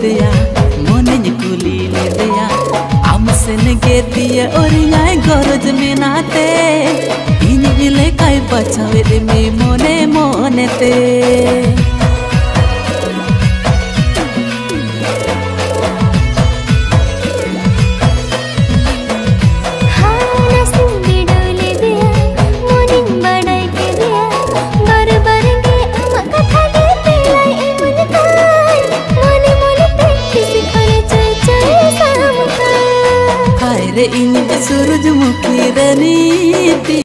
देया मोने कुली ले देया आमसे ने गे दिए और गरज में नाते इन इले काई बचावे रे में मोने मोने ते ತೆರೆಯಿಂದ ಸುರುಜುಮುಖಿ ದನೀತಿ